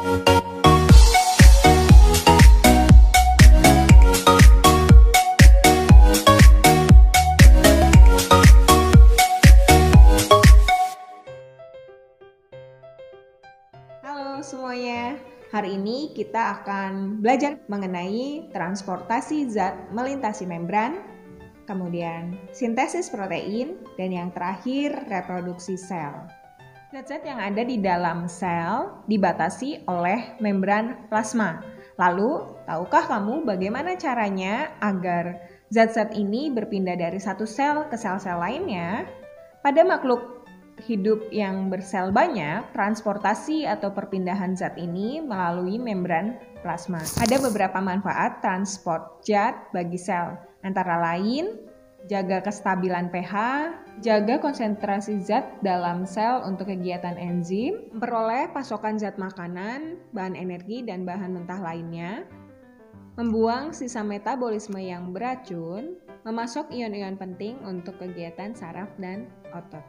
Semuanya, hari ini kita akan belajar mengenai transportasi zat melintasi membran, kemudian sintesis protein, dan yang terakhir reproduksi sel. Zat-zat yang ada di dalam sel dibatasi oleh membran plasma. Lalu, tahukah kamu bagaimana caranya agar zat-zat ini berpindah dari satu sel ke sel-sel lainnya? Pada makhluk hidup yang bersel banyak, transportasi atau perpindahan zat ini melalui membran plasma. Ada beberapa manfaat transport zat bagi sel, antara lain jaga kestabilan pH, jaga konsentrasi zat dalam sel untuk kegiatan enzim, memperoleh pasokan zat makanan, bahan energi, dan bahan mentah lainnya, membuang sisa metabolisme yang beracun, memasok ion-ion penting untuk kegiatan saraf dan otot.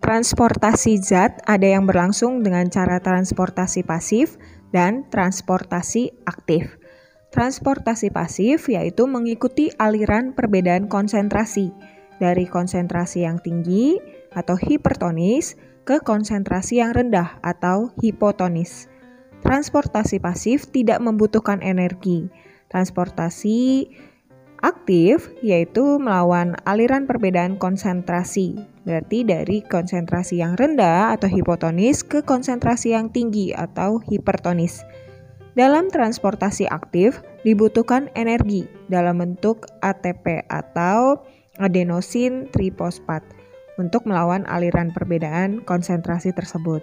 Transportasi zat ada yang berlangsung dengan cara transportasi pasif dan transportasi aktif. Transportasi pasif yaitu mengikuti aliran perbedaan konsentrasi dari konsentrasi yang tinggi atau hipertonis ke konsentrasi yang rendah atau hipotonis. Transportasi pasif tidak membutuhkan energi. Transportasi aktif yaitu melawan aliran perbedaan konsentrasi Berarti dari konsentrasi yang rendah atau hipotonis ke konsentrasi yang tinggi atau hipertonis. Dalam transportasi aktif dibutuhkan energi dalam bentuk ATP atau adenosin trifosfat untuk melawan aliran perbedaan konsentrasi tersebut.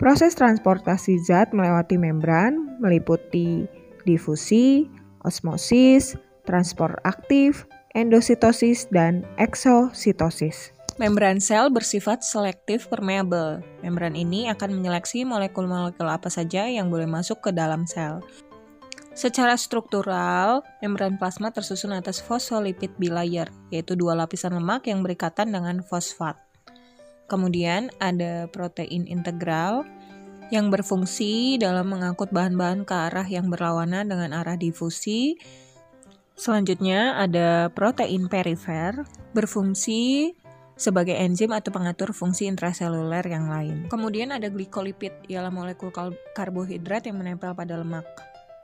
Proses transportasi zat melewati membran meliputi difusi, osmosis, transport aktif, endositosis, dan eksositosis. Membran sel bersifat selektif permeable. Membran ini akan menyeleksi molekul-molekul apa saja yang boleh masuk ke dalam sel. Secara struktural, membran plasma tersusun atas fosfolipid bilayer, yaitu dua lapisan lemak yang berikatan dengan fosfat. Kemudian ada protein integral yang berfungsi dalam mengangkut bahan-bahan ke arah yang berlawanan dengan arah difusi. Selanjutnya ada protein perifer berfungsi sebagai enzim atau pengatur fungsi intraseluler yang lain. Kemudian ada glikolipid, ialah molekul karbohidrat yang menempel pada lemak.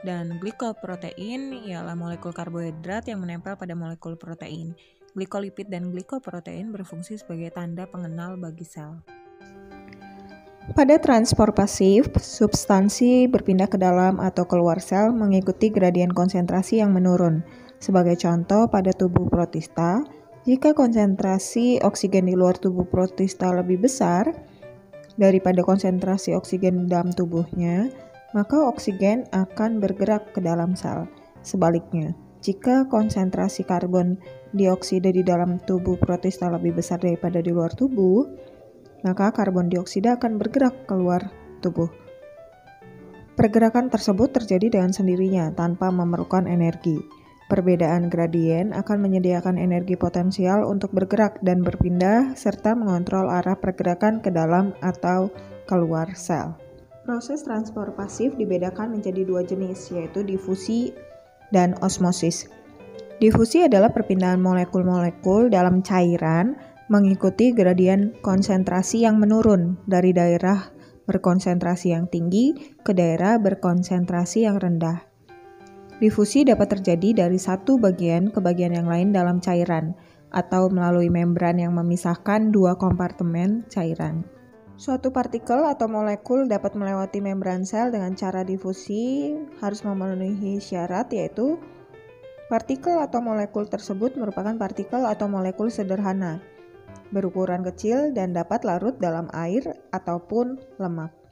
Dan glikoprotein ialah molekul karbohidrat yang menempel pada molekul protein. Glikolipid dan glikoprotein berfungsi sebagai tanda pengenal bagi sel. Pada transport pasif, substansi berpindah ke dalam atau keluar sel mengikuti gradien konsentrasi yang menurun. Sebagai contoh, pada tubuh protista, jika konsentrasi oksigen di luar tubuh protista lebih besar daripada konsentrasi oksigen dalam tubuhnya, maka oksigen akan bergerak ke dalam sel. Sebaliknya, jika konsentrasi karbon dioksida di dalam tubuh protista lebih besar daripada di luar tubuh, maka karbon dioksida akan bergerak keluar tubuh. Pergerakan tersebut terjadi dengan sendirinya tanpa memerlukan energi. Perbedaan gradien akan menyediakan energi potensial untuk bergerak dan berpindah serta mengontrol arah pergerakan ke dalam atau keluar sel. Proses transport pasif dibedakan menjadi dua jenis, yaitu difusi dan osmosis. Difusi adalah perpindahan molekul-molekul dalam cairan mengikuti gradien konsentrasi yang menurun dari daerah berkonsentrasi yang tinggi ke daerah berkonsentrasi yang rendah. Difusi dapat terjadi dari satu bagian ke bagian yang lain dalam cairan atau melalui membran yang memisahkan dua kompartemen cairan. Suatu partikel atau molekul dapat melewati membran sel dengan cara difusi harus memenuhi syarat yaitu partikel atau molekul tersebut merupakan partikel atau molekul sederhana, berukuran kecil dan dapat larut dalam air ataupun lemak.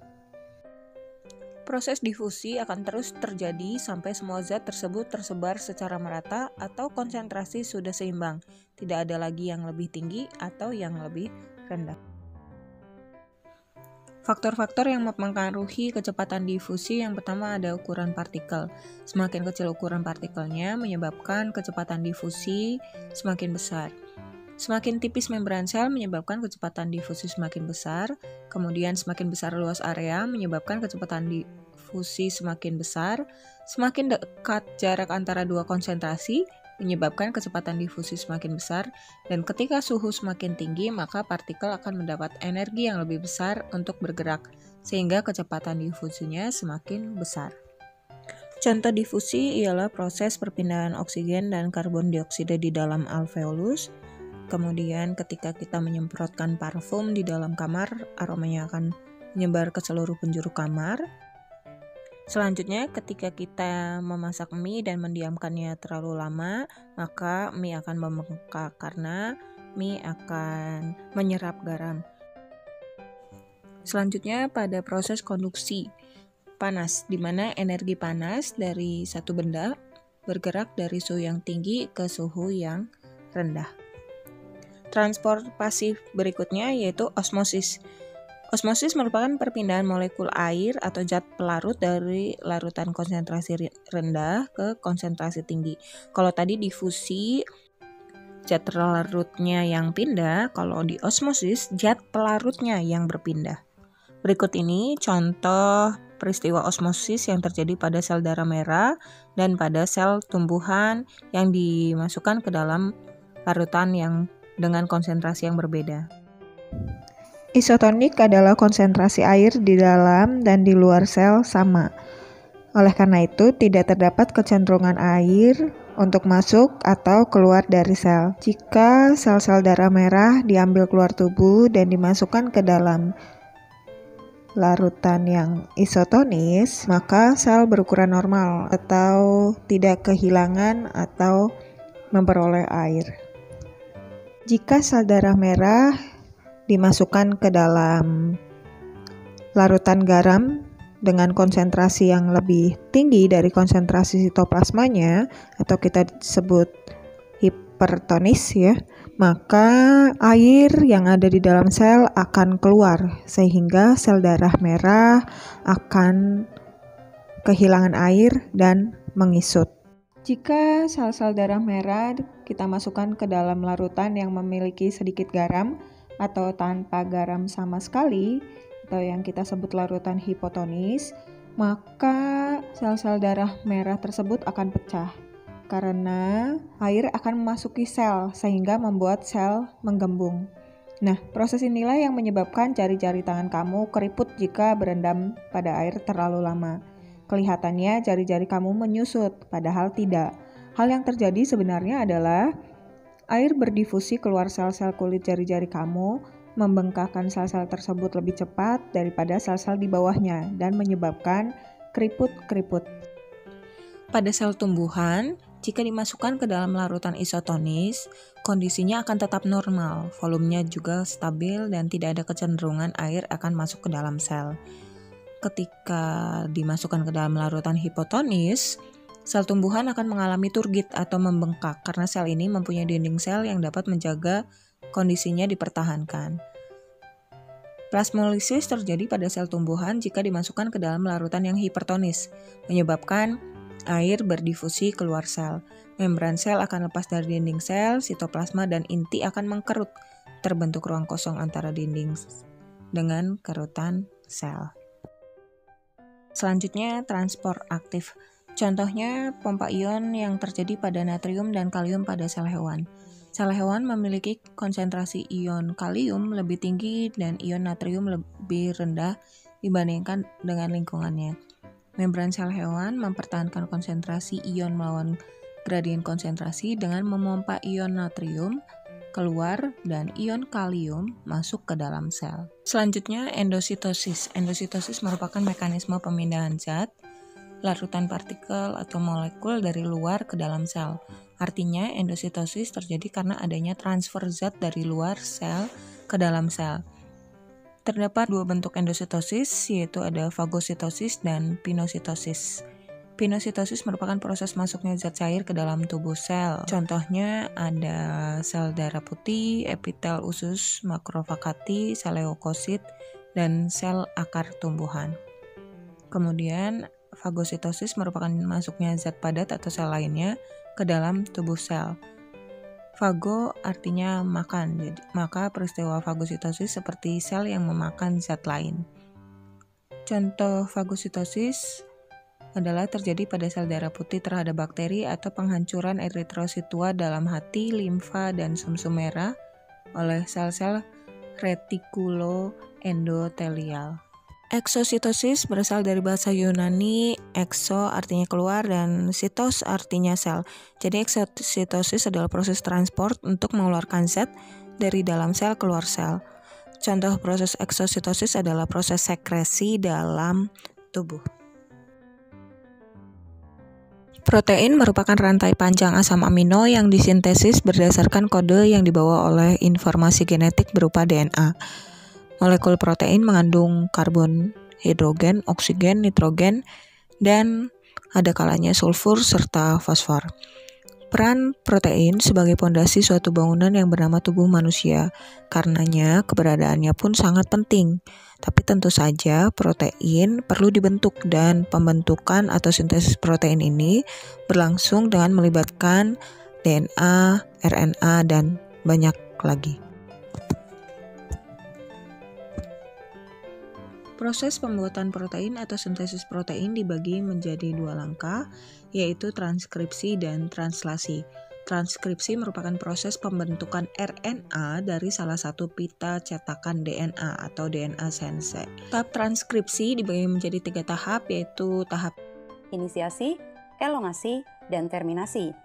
Proses difusi akan terus terjadi sampai semua zat tersebut tersebar secara merata atau konsentrasi sudah seimbang, tidak ada lagi yang lebih tinggi atau yang lebih rendah. Faktor-faktor yang mempengaruhi kecepatan difusi yang pertama ada ukuran partikel. Semakin kecil ukuran partikelnya menyebabkan kecepatan difusi semakin besar. Semakin tipis membran sel menyebabkan kecepatan difusi semakin besar, kemudian semakin besar luas area menyebabkan kecepatan difusi semakin besar, semakin dekat jarak antara dua konsentrasi menyebabkan kecepatan difusi semakin besar, dan ketika suhu semakin tinggi, maka partikel akan mendapat energi yang lebih besar untuk bergerak, sehingga kecepatan difusinya semakin besar. Contoh difusi ialah proses perpindahan oksigen dan karbon dioksida di dalam alveolus. Kemudian ketika kita menyemprotkan parfum di dalam kamar, aromanya akan menyebar ke seluruh penjuru kamar. Selanjutnya, ketika kita memasak mie dan mendiamkannya terlalu lama, maka mie akan membengkak karena mie akan menyerap garam. Selanjutnya, pada proses konduksi panas, di mana energi panas dari satu benda bergerak dari suhu yang tinggi ke suhu yang rendah. Transport pasif berikutnya yaitu osmosis. Osmosis merupakan perpindahan molekul air atau zat pelarut dari larutan konsentrasi rendah ke konsentrasi tinggi. Kalau tadi difusi zat pelarutnya yang pindah, kalau di osmosis zat pelarutnya yang berpindah. Berikut ini contoh peristiwa osmosis yang terjadi pada sel darah merah dan pada sel tumbuhan yang dimasukkan ke dalam larutan yang dengan konsentrasi yang berbeda. Isotonik adalah konsentrasi air di dalam dan di luar sel sama. Oleh karena itu, tidak terdapat kecenderungan air untuk masuk atau keluar dari sel. Jika sel-sel darah merah diambil keluar tubuh dan dimasukkan ke dalam larutan yang isotonis, maka sel berukuran normal atau tidak kehilangan atau memperoleh air. Jika sel darah merah dimasukkan ke dalam larutan garam dengan konsentrasi yang lebih tinggi dari konsentrasi sitoplasmanya atau kita sebut hipertonis ya, maka air yang ada di dalam sel akan keluar sehingga sel darah merah akan kehilangan air dan mengisut. Jika sel-sel darah merah kita masukkan ke dalam larutan yang memiliki sedikit garam, atau tanpa garam sama sekali atau yang kita sebut larutan hipotonis, maka sel-sel darah merah tersebut akan pecah karena air akan memasuki sel sehingga membuat sel menggembung. Nah, proses inilah yang menyebabkan jari-jari tangan kamu keriput jika berendam pada air terlalu lama. Kelihatannya jari-jari kamu menyusut, padahal tidak. Hal yang terjadi sebenarnya adalah Air berdifusi keluar sel-sel kulit jari-jari kamu, membengkakkan sel-sel tersebut lebih cepat daripada sel-sel di bawahnya dan menyebabkan keriput-keriput. Pada sel tumbuhan, jika dimasukkan ke dalam larutan isotonis, kondisinya akan tetap normal, volumenya juga stabil dan tidak ada kecenderungan air akan masuk ke dalam sel. Ketika dimasukkan ke dalam larutan hipotonis, Sel tumbuhan akan mengalami turgid atau membengkak karena sel ini mempunyai dinding sel yang dapat menjaga kondisinya dipertahankan. Plasmolisis terjadi pada sel tumbuhan jika dimasukkan ke dalam larutan yang hipertonis, menyebabkan air berdifusi keluar sel. Membran sel akan lepas dari dinding sel, sitoplasma dan inti akan mengkerut. Terbentuk ruang kosong antara dinding dengan kerutan sel. Selanjutnya, transport aktif. Contohnya pompa ion yang terjadi pada natrium dan kalium pada sel hewan. Sel hewan memiliki konsentrasi ion kalium lebih tinggi dan ion natrium lebih rendah dibandingkan dengan lingkungannya. Membran sel hewan mempertahankan konsentrasi ion melawan gradien konsentrasi dengan memompa ion natrium keluar dan ion kalium masuk ke dalam sel. Selanjutnya endositosis. Endositosis merupakan mekanisme pemindahan zat larutan partikel atau molekul dari luar ke dalam sel. Artinya, endositosis terjadi karena adanya transfer zat dari luar sel ke dalam sel. Terdapat dua bentuk endositosis, yaitu ada fagositosis dan pinositosis. Pinositosis merupakan proses masuknya zat cair ke dalam tubuh sel. Contohnya ada sel darah putih, epitel usus, makrofagati, sel leukosit, dan sel akar tumbuhan. Kemudian Fagositosis merupakan masuknya zat padat atau sel lainnya ke dalam tubuh sel. Fago artinya makan, jadi maka peristiwa fagositosis seperti sel yang memakan zat lain. Contoh fagositosis adalah terjadi pada sel darah putih terhadap bakteri atau penghancuran eritrositua dalam hati, limfa, dan sumsum merah oleh sel-sel retikuloendotelial. Eksositosis berasal dari bahasa Yunani exo artinya keluar dan sitos artinya sel. Jadi eksositosis adalah proses transport untuk mengeluarkan zat dari dalam sel keluar sel. Contoh proses eksositosis adalah proses sekresi dalam tubuh. Protein merupakan rantai panjang asam amino yang disintesis berdasarkan kode yang dibawa oleh informasi genetik berupa DNA. Molekul protein mengandung karbon, hidrogen, oksigen, nitrogen, dan ada kalanya sulfur serta fosfor. Peran protein sebagai pondasi suatu bangunan yang bernama tubuh manusia, karenanya keberadaannya pun sangat penting. Tapi tentu saja protein perlu dibentuk dan pembentukan atau sintesis protein ini berlangsung dengan melibatkan DNA, RNA, dan banyak lagi. Proses pembuatan protein atau sintesis protein dibagi menjadi dua langkah, yaitu transkripsi dan translasi. Transkripsi merupakan proses pembentukan RNA dari salah satu pita cetakan DNA atau DNA sense. Tahap transkripsi dibagi menjadi tiga tahap, yaitu tahap inisiasi, elongasi, dan terminasi.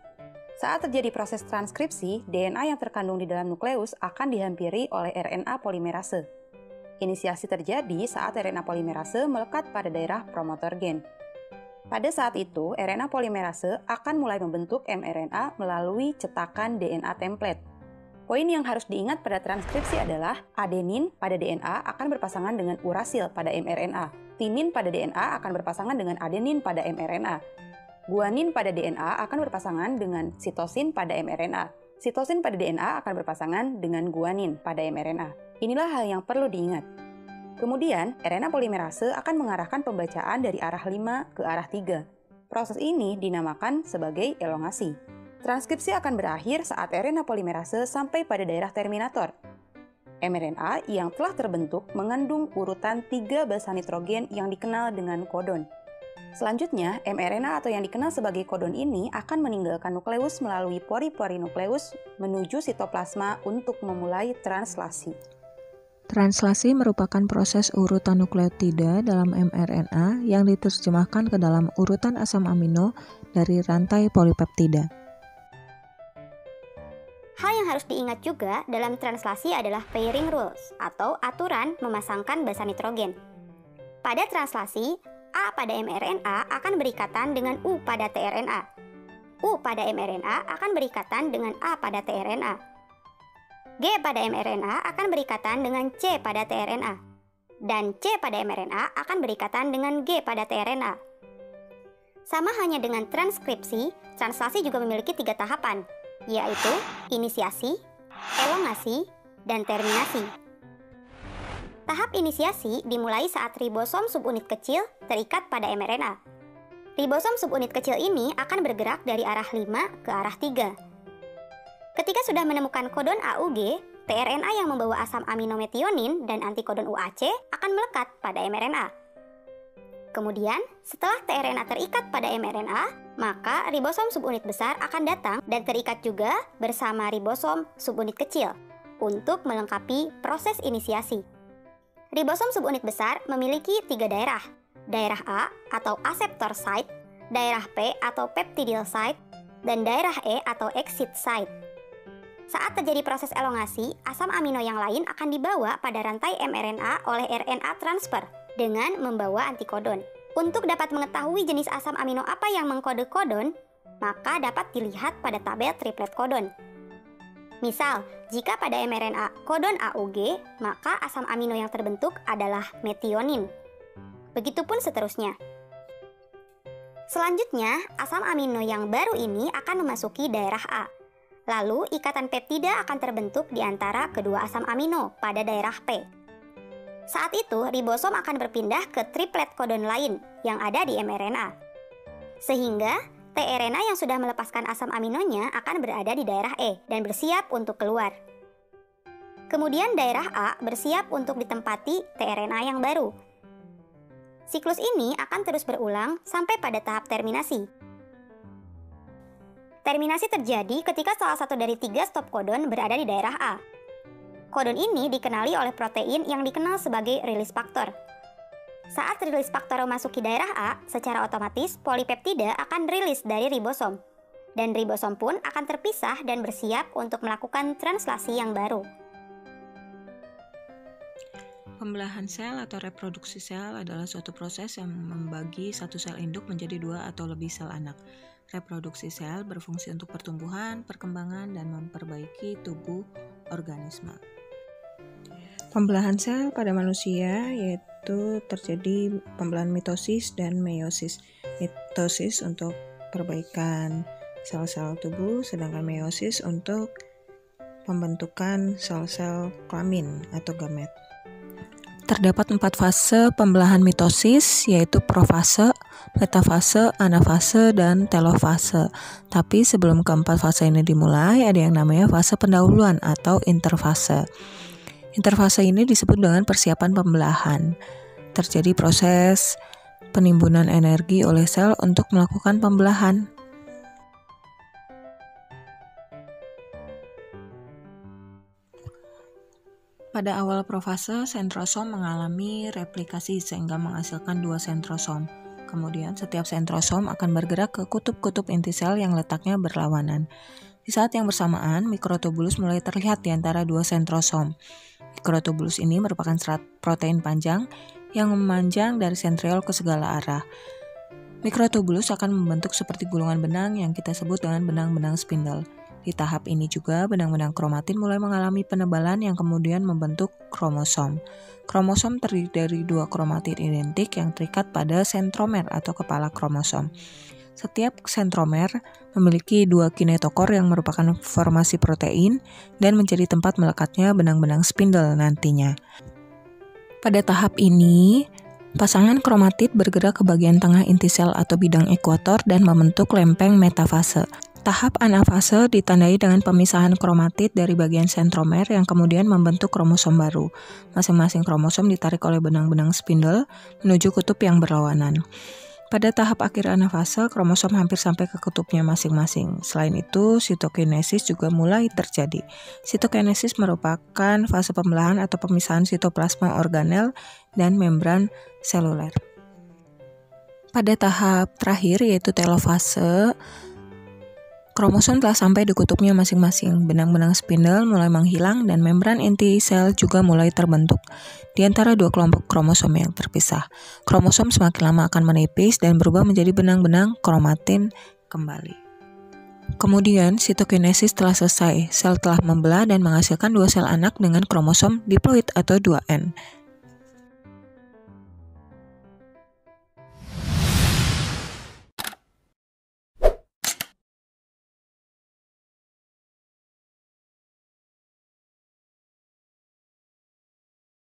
Saat terjadi proses transkripsi, DNA yang terkandung di dalam nukleus akan dihampiri oleh RNA polimerase. Inisiasi terjadi saat RNA polimerase melekat pada daerah promotor gen. Pada saat itu, RNA polimerase akan mulai membentuk mRNA melalui cetakan DNA template. Poin yang harus diingat pada transkripsi adalah adenin pada DNA akan berpasangan dengan urasil pada mRNA. Timin pada DNA akan berpasangan dengan adenin pada mRNA. Guanin pada DNA akan berpasangan dengan sitosin pada mRNA. Sitosin pada DNA akan berpasangan dengan guanin pada mRNA. Inilah hal yang perlu diingat. Kemudian, RNA polimerase akan mengarahkan pembacaan dari arah 5 ke arah 3. Proses ini dinamakan sebagai elongasi. Transkripsi akan berakhir saat RNA polimerase sampai pada daerah terminator. mRNA yang telah terbentuk mengandung urutan 3 basa nitrogen yang dikenal dengan kodon. Selanjutnya, mRNA atau yang dikenal sebagai kodon ini akan meninggalkan nukleus melalui pori-pori nukleus menuju sitoplasma untuk memulai translasi. Translasi merupakan proses urutan nukleotida dalam mRNA yang diterjemahkan ke dalam urutan asam amino dari rantai polipeptida. Hal yang harus diingat juga dalam translasi adalah pairing rules atau aturan memasangkan basa nitrogen. Pada translasi, A pada mRNA akan berikatan dengan U pada tRNA. U pada mRNA akan berikatan dengan A pada tRNA G pada mRNA akan berikatan dengan C pada tRNA. Dan C pada mRNA akan berikatan dengan G pada tRNA. Sama hanya dengan transkripsi, translasi juga memiliki tiga tahapan, yaitu inisiasi, elongasi, dan terminasi. Tahap inisiasi dimulai saat ribosom subunit kecil terikat pada mRNA. Ribosom subunit kecil ini akan bergerak dari arah 5 ke arah 3 Ketika sudah menemukan kodon AUG, tRNA yang membawa asam amino metionin dan antikodon UAC akan melekat pada mRNA. Kemudian, setelah tRNA terikat pada mRNA, maka ribosom subunit besar akan datang dan terikat juga bersama ribosom subunit kecil untuk melengkapi proses inisiasi. Ribosom subunit besar memiliki tiga daerah, daerah A atau aseptor site, daerah P atau peptidyl site, dan daerah E atau exit site. Saat terjadi proses elongasi, asam amino yang lain akan dibawa pada rantai mRNA oleh RNA transfer dengan membawa antikodon. Untuk dapat mengetahui jenis asam amino apa yang mengkode kodon, maka dapat dilihat pada tabel triplet kodon. Misal, jika pada mRNA kodon AUG, maka asam amino yang terbentuk adalah metionin. Begitupun seterusnya. Selanjutnya, asam amino yang baru ini akan memasuki daerah A, Lalu, ikatan peptida akan terbentuk di antara kedua asam amino pada daerah P. Saat itu, ribosom akan berpindah ke triplet kodon lain yang ada di mRNA. Sehingga, tRNA yang sudah melepaskan asam aminonya akan berada di daerah E dan bersiap untuk keluar. Kemudian daerah A bersiap untuk ditempati tRNA yang baru. Siklus ini akan terus berulang sampai pada tahap terminasi. Terminasi terjadi ketika salah satu dari tiga stop kodon berada di daerah A. Kodon ini dikenali oleh protein yang dikenal sebagai release factor. Saat rilis faktor memasuki daerah A, secara otomatis polipeptida akan rilis dari ribosom. Dan ribosom pun akan terpisah dan bersiap untuk melakukan translasi yang baru. Pembelahan sel atau reproduksi sel adalah suatu proses yang membagi satu sel induk menjadi dua atau lebih sel anak. Reproduksi sel berfungsi untuk pertumbuhan, perkembangan, dan memperbaiki tubuh organisme. Pembelahan sel pada manusia yaitu terjadi pembelahan mitosis dan meiosis. Mitosis untuk perbaikan sel-sel tubuh, sedangkan meiosis untuk pembentukan sel-sel kelamin atau gamet. Terdapat empat fase pembelahan mitosis, yaitu profase, metafase, anafase, dan telofase. Tapi sebelum keempat fase ini dimulai, ada yang namanya fase pendahuluan atau interfase. Interfase ini disebut dengan persiapan pembelahan. Terjadi proses penimbunan energi oleh sel untuk melakukan pembelahan. Pada awal profase, sentrosom mengalami replikasi sehingga menghasilkan dua sentrosom. Kemudian, setiap sentrosom akan bergerak ke kutub-kutub inti sel yang letaknya berlawanan. Di saat yang bersamaan, mikrotubulus mulai terlihat di antara dua sentrosom. Mikrotubulus ini merupakan serat protein panjang yang memanjang dari sentriol ke segala arah. Mikrotubulus akan membentuk seperti gulungan benang yang kita sebut dengan benang-benang spindle. Di tahap ini juga benang-benang kromatin mulai mengalami penebalan yang kemudian membentuk kromosom. Kromosom terdiri dari dua kromatin identik yang terikat pada sentromer atau kepala kromosom. Setiap sentromer memiliki dua kinetokor yang merupakan formasi protein dan menjadi tempat melekatnya benang-benang spindle nantinya. Pada tahap ini, pasangan kromatid bergerak ke bagian tengah inti sel atau bidang ekuator dan membentuk lempeng metafase. Tahap anafase ditandai dengan pemisahan kromatid dari bagian sentromer yang kemudian membentuk kromosom baru. Masing-masing kromosom ditarik oleh benang-benang spindle menuju kutub yang berlawanan. Pada tahap akhir anafase, kromosom hampir sampai ke kutubnya masing-masing. Selain itu, sitokinesis juga mulai terjadi. Sitokinesis merupakan fase pembelahan atau pemisahan sitoplasma organel dan membran seluler. Pada tahap terakhir yaitu telofase, Kromosom telah sampai di kutubnya masing-masing. Benang-benang spindle mulai menghilang dan membran inti sel juga mulai terbentuk di antara dua kelompok kromosom yang terpisah. Kromosom semakin lama akan menipis dan berubah menjadi benang-benang kromatin kembali. Kemudian, sitokinesis telah selesai. Sel telah membelah dan menghasilkan dua sel anak dengan kromosom diploid atau 2N.